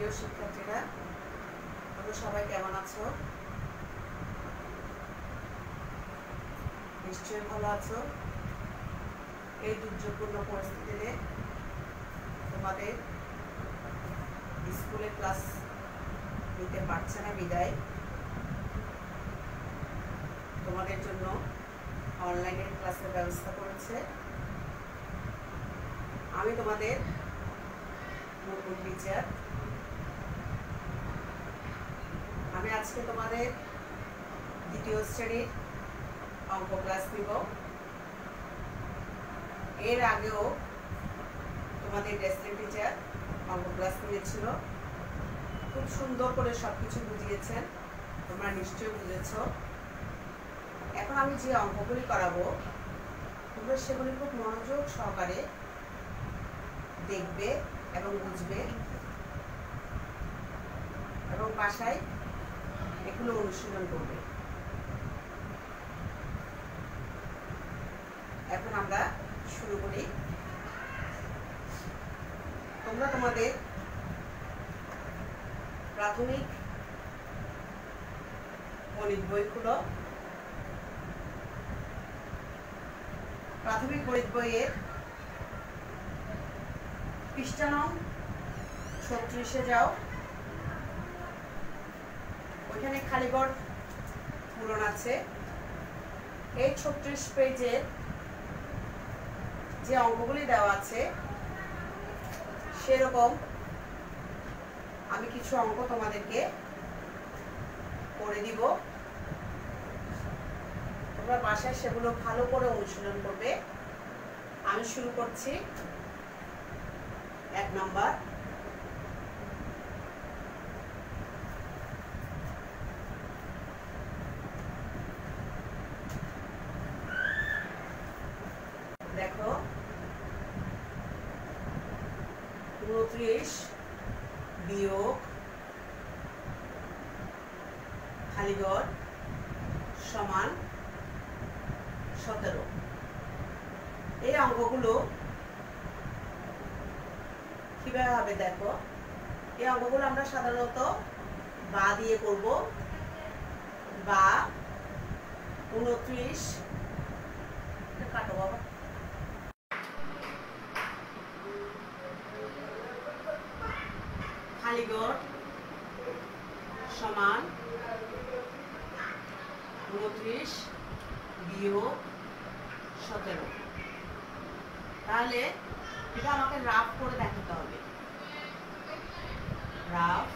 প্রিয় শিক্ষার্থীরা, তোমরা সবাই কেমন আছো? নিশ্চয়ই ভালো আছো। এই দুর্যোগপূর্ণ পরিস্থিতিতে তোমাদের স্কুলে ক্লাস নিতে পারছে না বিদায়। তোমাদের জন্য অনলাইনের ক্লাসের ব্যবস্থা করেছে। আমি তোমাদের নতুন টিচার আমি আজকে তোমাদের দ্বিতীয় শ্রেণির অঙ্ক ক্লাস নিব। এর আগেও তোমাদের ডেস্টিন টিচার অঙ্ক ক্লাস নিয়েছিল। খুব সুন্দর করে সব কিছু বুঝিয়েছেন। তোমরা নিশ্চয়ই বুঝেছ। এখন আমি যে অঙ্কগুলি করাবো, তোমরা সেগুলি খুব মনোযোগ সহকারে দেখবে এবং বুঝবে। এবং বাসায় এগুলো অনুশীলন করবে। এখন আমরা শুরু করি। তোমরা তোমাদের প্রাথমিক গণিত বইগুলো প্রাথমিক গণিত বইয়ের পৃষ্ঠা ছত্রিশে যাও। ওইখানে খালিগড় পূরণ আছে। এই ছত্রিশ পেজের যে অঙ্কগুলি দেওয়া আছে, সেরকম আমি কিছু অঙ্ক তোমাদেরকে করে দিব। তোমরা বাসায় সেগুলো ভালো করে অনুশীলন করবে। আমি শুরু করছি। এক নম্বর দেখো উনত্রিশ বিয়োগ খালিগড় সমান সতেরো। এই অঙ্কগুলো কীভাবে হবে দেখো? এই অঙ্কগুলো আমরা সাধারণত বা দিয়ে করব বা উনত্রিশ কাটো বাবা খালিগড় সমান উনত্রিশ বিয়োগ সতেরো তাহলে এটা আমাকে রাফ করে দেখাতে হবে রাফ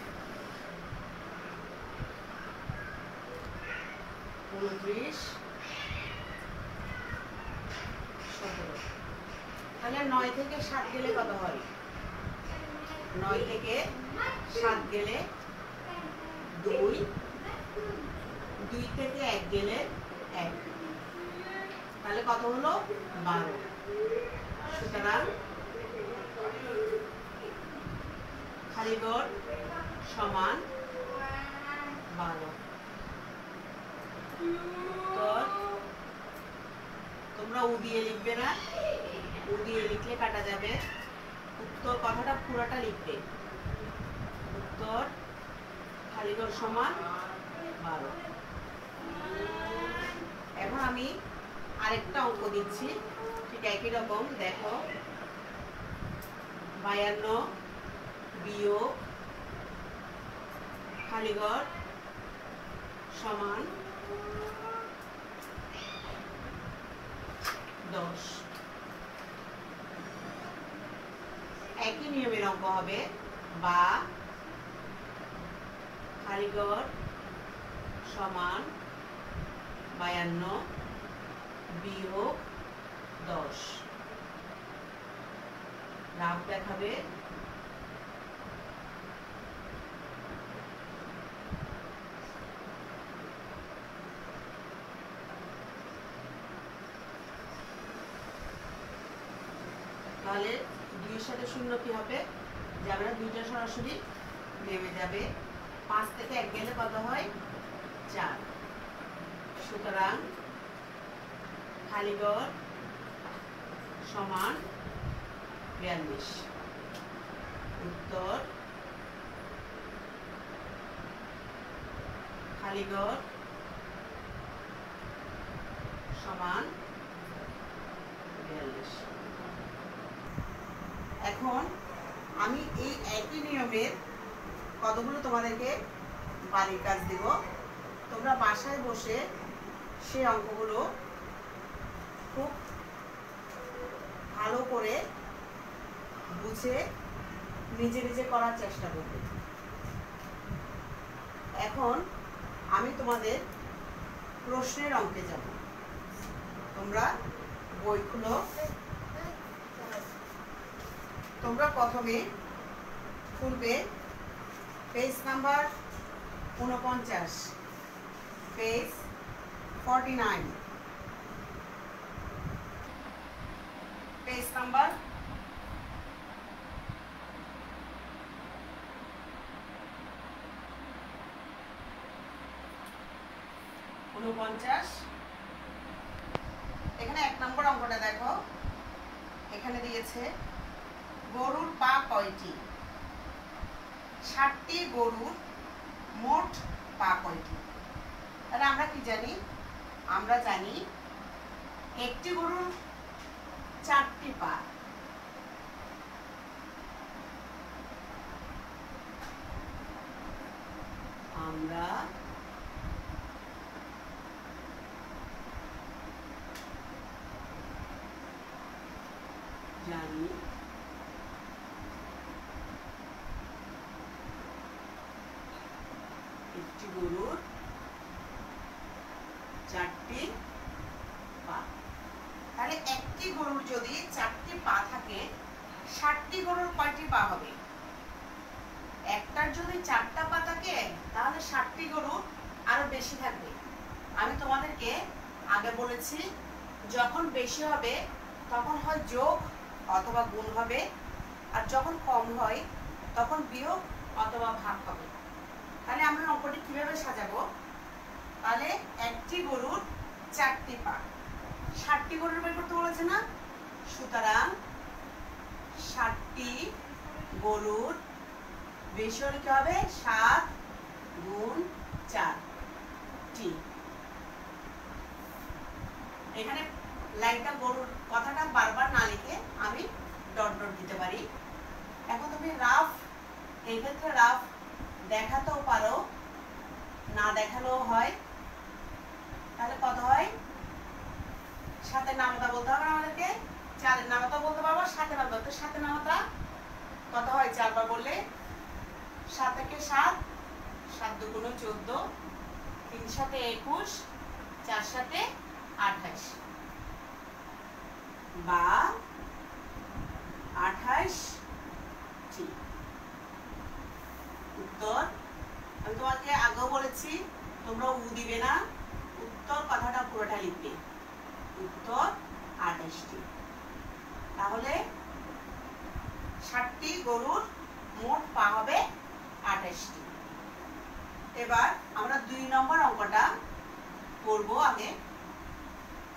উনত্রিশ সতেরো তাহলে নয় থেকে সাত গেলে কত হয়? নয় থেকে সাত গেলে দুই দুই থেকে এক গেলে এক। তাহলে কত হলো? বারো। সুতরাং খালিগড় সমান বারো। তোমরা উদিয়ে লিখবে না। উ দিয়ে লিখলে কাটা যাবে। উত্তর কথাটা পুরোটা লিখবে। উত্তর খালিগড় সমান বারো। এখন আমি আরেকটা অঙ্ক দিচ্ছি। ঠিক একই রকম, দেখো। বায়ান্ন বিয়োগ খালিগড় সমান দশ। একই নিয়মের অঙ্ক হবে বা কারিগর সমান বায়ান্ন বিয়োগ দশ। লাভ দেখাবে শূন্য কি হবে। যাবে না দুইটা সরাসরি নেমে যাবে। পাঁচ থেকে এক গেলে কত হয়? চার। সুতরাং খালিগড় সমান বিয়াল্লিশ। উত্তর, খালিগড় এখন আমি এই একই নিয়মের কতগুলো তোমাদেরকে বাড়ির কাজ দিব। তোমরা বাসায় বসে সেই অঙ্কগুলো খুব ভালো করে বুঝে, নিজে নিজে করার চেষ্টা করবে। এখন আমি তোমাদের প্রশ্নের অঙ্কে যাব। তোমরা বই খুলো। তোমরা প্রথমে খুলবে পেজ নাম্বার উনপঞ্চাশ page forty nine page number উনপঞ্চাশ এখানে এক নম্বর অঙ্কটা দেখো। এখানে দিয়েছে গরুর পা কয়টি? ষাটটি গরুর মোট পা কয়টি? তাহলে আমরা কি জানি? আমরা জানি একটি গরুর চারটি পা। আমরা জানি একটি গরুর চারটি পা। তাহলে একটি গরুর যদি চারটি পা থাকে, ষাটটি গরুর কয়টি পা হবে? একটার যদি চারটা পা থাকে, তাহলে ষাটটি গরু আরও বেশি থাকবে। আমি তোমাদেরকে আগে বলেছি, যখন বেশি হবে, তখন হয় যোগ অথবা গুণ হবে, আর যখন কম হয়, তখন বিয়োগ অথবা ভাগ হবে। তাহলে আমরা অঙ্কটি কীভাবে সাজাবো? তাহলে একটি গরুর চারটি পা। ষাটটি গরুর বের করতে বলেছে না? সুতরাং ষাটটি গরুর হলে কি হবে? সাত গুণ চার। টি। এখানে লাইনটা গরুর কথাটা বারবার না লিখে আমি ডট ডট দিতে পারি। এখন তুমি রাফ এই ক্ষেত্রে রাফ দেখাতেও পারো, না দেখালেও হয়। তাহলে কত হয়? সাতের নামতা বলতে হবে আমাদেরকে? চারের নামতা বলতে পারব সাতের নামতা তো সাতের নামতা কত হয়? চারবার বললে সাত থেকে সাত সাত দুগুণ চোদ্দ, তিন সাথে একুশ, চার সাথে আঠাশ। বা আঠাশ টি উত্তর আমি তোমাকে আগেও বলেছি তোমরা উ দিবে না উত্তর কথাটা পুরোটা লিখবে উত্তর আঠাশটি তাহলে ষাটটি গরুর মোট পা হবে আঠাশটি এবার আমরা দুই নম্বর অঙ্কটা করব আগে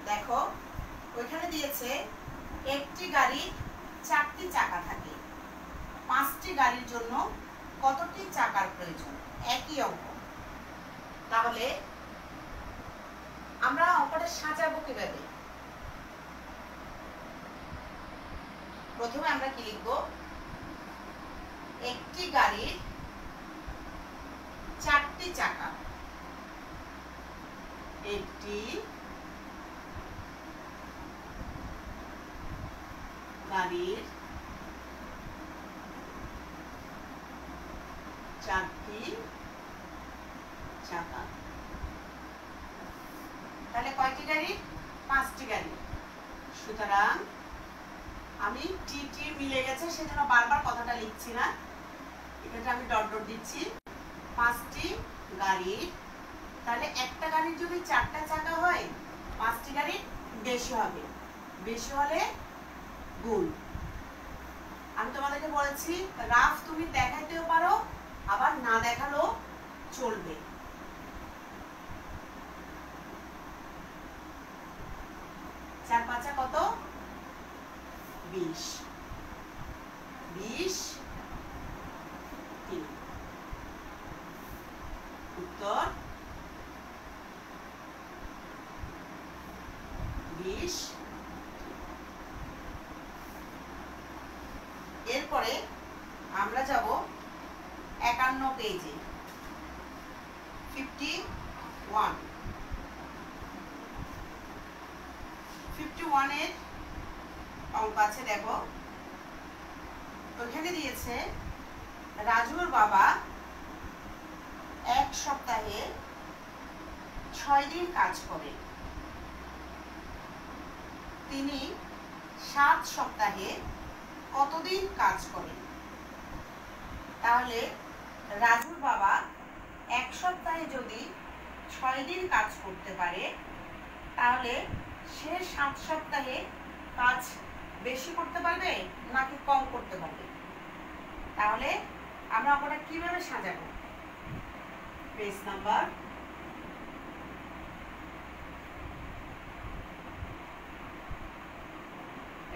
দেখো ওইখানে দিয়েছে একটি গাড়ির চারটি চাকা থাকে পাঁচটি গাড়ির জন্য কতটি চাকার প্রয়োজন একই অঙ্ক তাহলে আমরা অঙ্কটা সাজাবো কীভাবে প্রথমে আমরা কি লিখব? একটি গাড়ির চারটি চাকা। একটি গাড়ির চারটি চাকা তাহলে কয়টি গাড়ি পাঁচটি গাড়ি সুতরাং আমি টি টি মিলে গেছে, সেজন্য বারবার কথাটা লিখছি না। এখানে আমি ডট ডট দিচ্ছি। পাঁচটি গাড়ি। তাহলে একটা গাড়ির যদি চারটা চাকা হয়, পাঁচটি গাড়ির বেশি হবে। বেশি হলে গুণ। আমি তোমাদেরকে বলেছি, রাফ তুমি দেখাইতেও পারো, আবার না দেখালেও চলবে। চার পাঁচা কত? বিশ বিশ তিন উত্তর কেজি ফিফটি ওয়ান ফিফটি ওয়ানের অঙ্ক আছে দেখো। ওখানে দিয়েছে, রাজুর বাবা এক সপ্তাহে ছয় দিন কাজ করে। তিনি সাত সপ্তাহে কতদিন কাজ করেন তাহলে রাজুর বাবা এক সপ্তাহে যদি ছয় দিন কাজ করতে পারে, তাহলে সে সাত সপ্তাহে কাজ বেশি করতে পারবে নাকি কম করতে পারবে? তাহলে আমরা ওটা কীভাবে সাজাবো? পেজ নাম্বার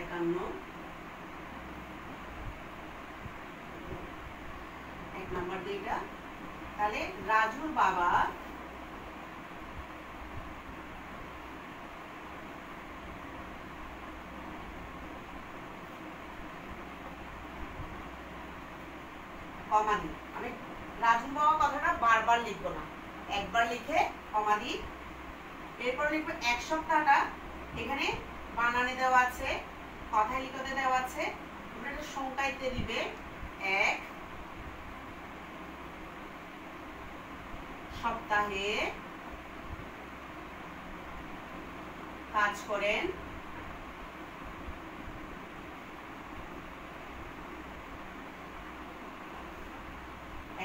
একান্ন। এক নাম্বার দুইটা তাহলে রাজুর বাবা কমা দিই আমি রাজুর বাবা কথাটা বারবার লিখব না। একবার লিখে কমা দিই এরপর লিখব এক সপ্তাহটা। এখানে বানানে দেওয়া আছে, কথায় লিখতে দেওয়া আছে। তোমরা এটা সংখ্যাইতে দিবে। এক সপ্তাহে কাজ করেন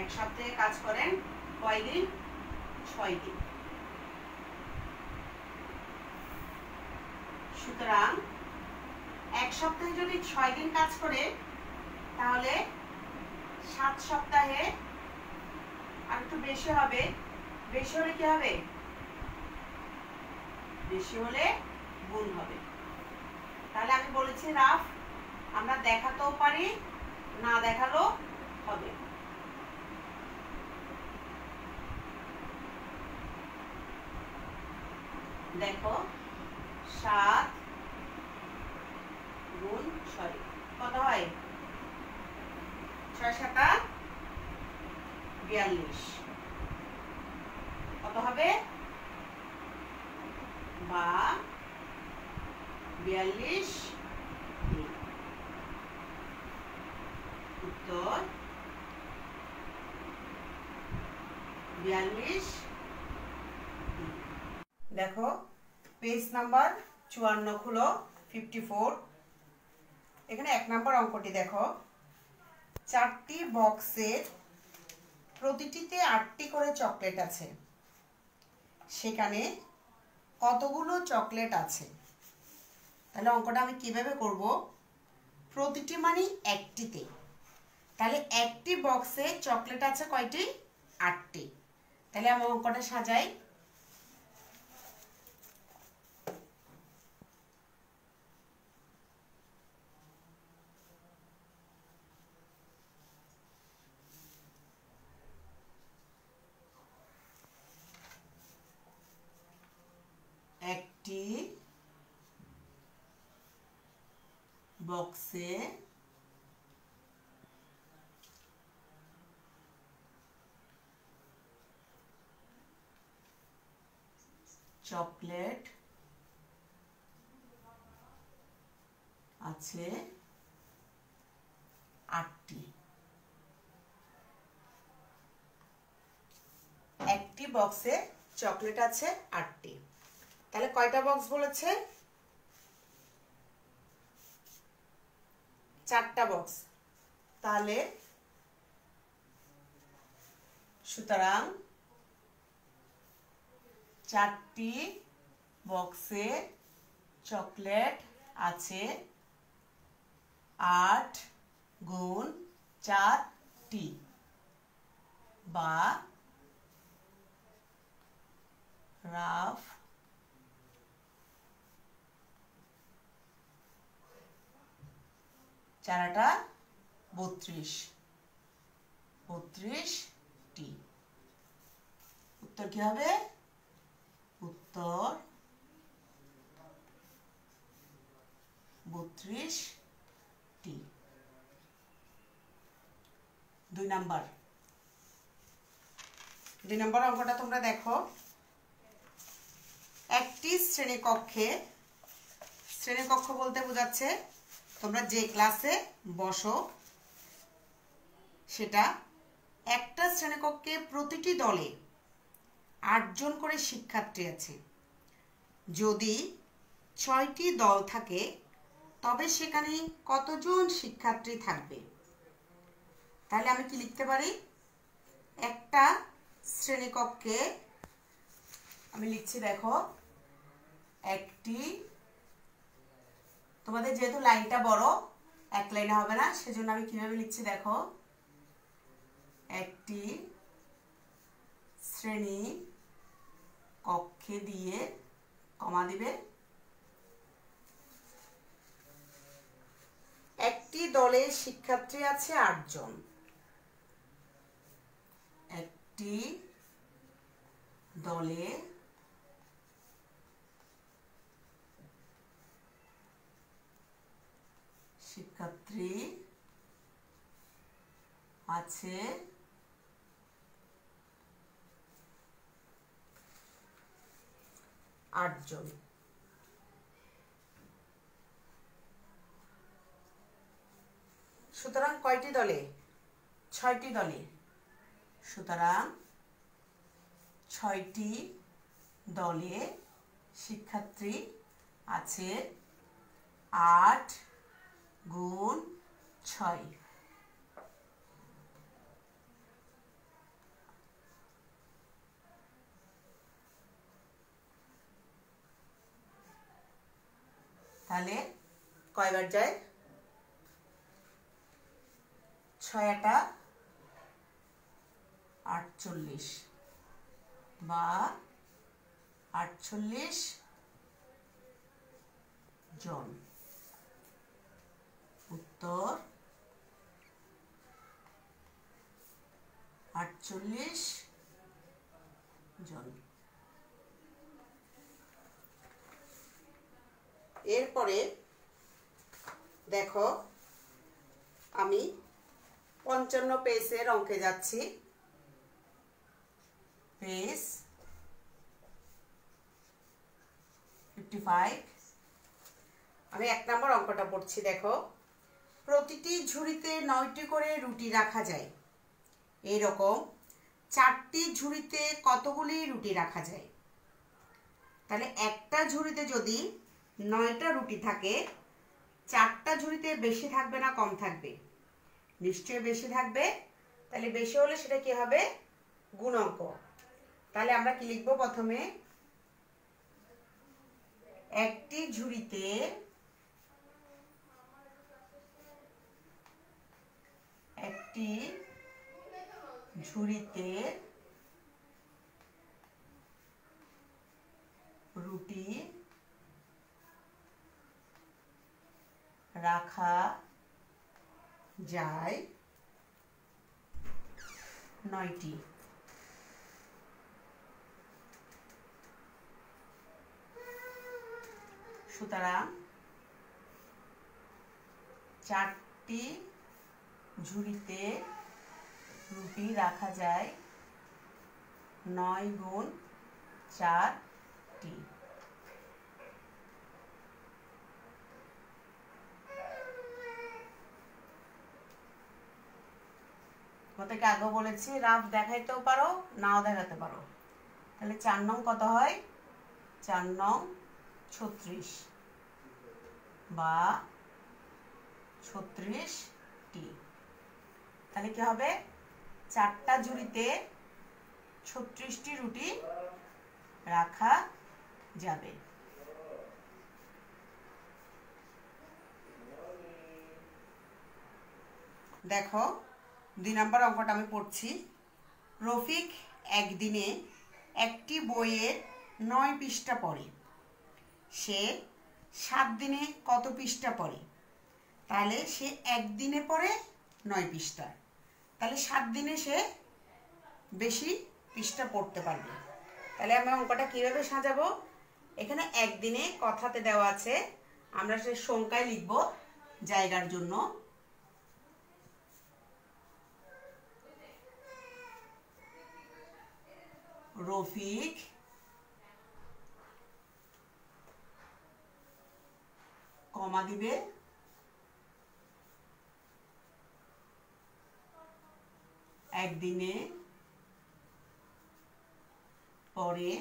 এক সপ্তাহে কাজ করেন কয়দিন ছয় দিন। সুতরাং এক সপ্তাহে যদি ছয় দিন কাজ করে, তাহলে সাত সপ্তাহে আর একটু বেশি হবে। বেশি হলে কি হবে? বেশি হলে গুণ হবে। তাহলে আমি বলেছি, রাফ, আমরা দেখাতেও পারি, না দেখালেও হবে দেখো সাত গুণ ছয়। কত হয়? ছয় সাতা বিয়াল্লিশ কত হবে বা বিয়াল্লিশ উত্তর বিয়াল্লিশ দেখো পেজ নাম্বার চুয়ান্ন খুলো ফিফটি ফোর এখানে এক নাম্বার অঙ্কটি দেখো। চারটি বক্সের প্রতিটিতে আটটি করে চকলেট আছে। সেখানে কতগুলো চকলেট আছে? তাহলে অঙ্কটা আমি কীভাবে করব? প্রতিটি মানে একটিতে। তাহলে একটি বক্সে চকলেট আছে কয়টি? আটটি। তাহলে আমি অঙ্কটা সাজাই একটি বক্সে চকলেট আছে। আটটি। একটি বক্সে চকলেট আছে আটটি। তাহলে কয়টা বক্স বলেছে? চারটা বক্স তাহলে সুতরাং চারটি বক্সে চকলেট আছে আট গুণ চারটি বা রাফ চারাটা বত্রিশ। বত্রিশটি উত্তর কি হবে? উত্তর বত্রিশটি দুই নাম্বার। দুই নম্বর অঙ্কটা তোমরা দেখো। একটি শ্রেণীকক্ষে, শ্রেণীকক্ষ বলতে বোঝাচ্ছে তোমরা যে ক্লাসে বসো, সেটা একটা শ্রেণীকক্ষে প্রতিটি দলে আটজন করে শিক্ষার্থী আছে। যদি ছয়টি দল থাকে, তবে সেখানে কতজন শিক্ষার্থী থাকবে? তাহলে আমি কি লিখতে পারি? একটা শ্রেণীকক্ষে, আমি লিখছি দেখো, একটি তোমাদের যেহেতু লাইনটা বড়, এক লাইনে হবে না, সেজন্য আমি কীভাবে লিখছি দেখো? একটি শ্রেণি কক্ষে দিয়ে কমা দিবে। একটি দলে শিক্ষার্থী আছে আটজন। একটি দলে শিক্ষার্থী আছে। আটজন। সুতরাং কয়টি দলে? ছয়টি দলে। সুতরাং ছয়টি দলে শিক্ষার্থী আছে। আট গুণ ছয়। তাহলে কয়বার যায়? ছয়টা আটচল্লিশ বা আটচল্লিশ জন। উত্তর আটচল্লিশ জন। এরপরে দেখো, আমি পঞ্চান্ন পেজের অঙ্কে যাচ্ছি। পেজ ফিফটি ফাইভ আমি এক নম্বর অঙ্কটা পড়ছি, দেখো। প্রতিটি ঝুড়িতে নয়টি করে রুটি রাখা যায়। এইরকম চারটি ঝুড়িতে কতগুলি রুটি রাখা যায়? তাহলে একটা ঝুড়িতে যদি নয়টা রুটি থাকে, চারটা ঝুড়িতে বেশি থাকবে না কম থাকবে? নিশ্চয়ই বেশি থাকবে। তাহলে বেশি হলে সেটা কি হবে? গুণাঙ্ক তাহলে আমরা কি লিখব প্রথমে? একটি ঝুড়িতে একটি ঝুড়িতে রুটি রাখা যায়। নয়টি। সুতরাং চারটি ঝুড়িতে রুটি রাখা যায়। নয় গুণ চারটি তোমাদেরকে আগেও বলেছি, রাফ দেখাইতেও পারো, নাও দেখাতে পারো। তাহলে চার নং কত হয়? চার নং ছত্রিশ বা ছত্রিশটি তাহলে কি হবে? চারটা ঝুড়িতে ছত্রিশটি রুটি রাখা যাবে। দেখো, দুই নম্বর অঙ্কটা আমি পড়ছি। রফিক একদিনে একটি বইয়ের নয় পৃষ্ঠা পড়ে। সে সাত দিনে কত পৃষ্ঠা পড়ে? তাহলে সে একদিনে পড়ে নয় পৃষ্ঠা তাহলে সাত দিনে সে বেশি পৃষ্ঠা পড়তে পারবে। তাহলে আমরা অঙ্কটা কীভাবে সাজাবো? এখানে একদিনে কথাতে দেওয়া আছে, আমরা সে সংখ্যায় লিখব জায়গার জন্য। রফিক, কমা দিবে। একদিনে পরে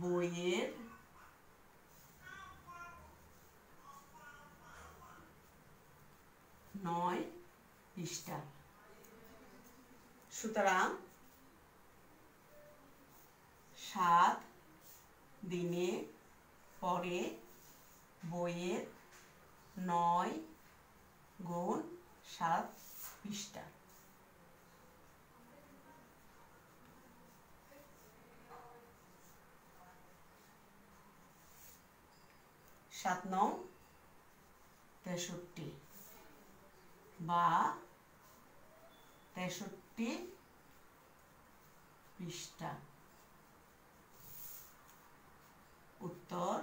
বইয়ের নয় পৃষ্ঠা। সুতরাং সাত দিনে পরে বইয়ের নয় গুণ সাত পৃষ্ঠা। সাত নং তেষট্টি বা তেষট্টি পৃষ্ঠা। উত্তর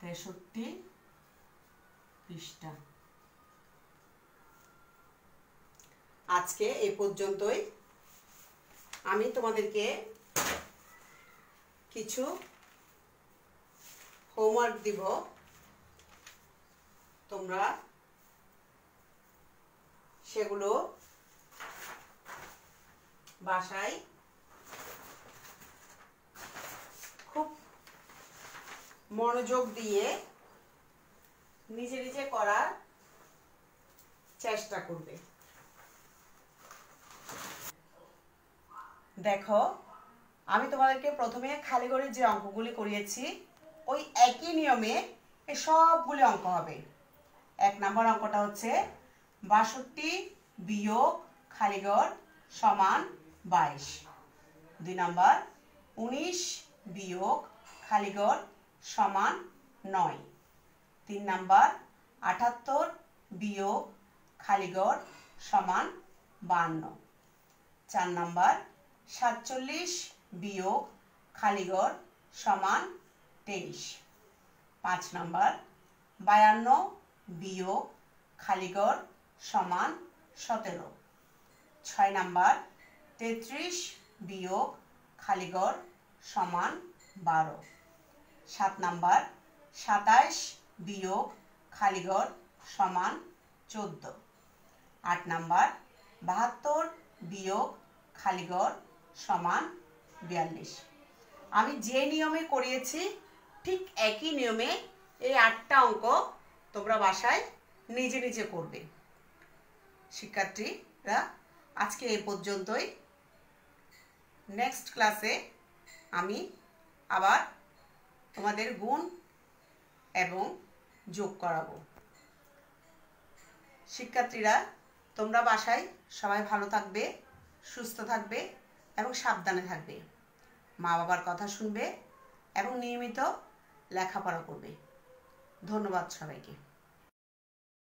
তেষট্টি পৃষ্ঠা। আজকে এই পর্যন্তই। আমি তোমাদেরকে কিছু হোমওয়ার্ক দিব। তোমরা সেগুলো বাসায় মনোযোগ দিয়ে নিজে নিজে করার চেষ্টা করবে। দেখো, আমি তোমাদেরকে প্রথমে খালি করে যে অঙ্কগুলি করিয়েছি, ওই একই নিয়মে এই সবগুলি অঙ্ক হবে। এক নম্বর অঙ্কটা হচ্ছে বাষট্টি বিয়োগ খালিগড় সমান বাইশ। দুই নম্বর, উনিশ বিয়োগ খালিগড় সমান নয়। তিন নাম্বার, আটাত্তর বিয়োগ খালিগড় সমান বান্ন। চার নাম্বার, সাতচল্লিশ বিয়োগ খালিগড় সমান তেইশ। পাঁচ নাম্বার, বায়ান্ন বিয়োগ খালিগড় সমান সতেরো। ছয় নাম্বার, তেত্রিশ বিয়োগ খালিগড় সমান বারো। সাত নাম্বার, সাতাইশ বিয়োগ খালিগড় সমান চোদ্দ। আট নাম্বার, বাহাত্তর বিয়োগ খালিগড় সমান বিয়াল্লিশ। আমি যে নিয়মে করিয়েছি, ঠিক একই নিয়মে এই আটটা অঙ্ক তোমরা বাসায় নিজে নিজে করবে। শিক্ষার্থীরা, আজকে এ পর্যন্তই। নেক্সট ক্লাসে আমি আবার তোমাদের গুণ এবং যোগ করাবো। শিক্ষার্থীরা, তোমরা বাসায় সবাই ভালো থাকবে, সুস্থ থাকবে এবং সাবধানে থাকবে। মা বাবার কথা শুনবে এবং নিয়মিত লেখাপড়া করবে। ধন্যবাদ সবাইকে।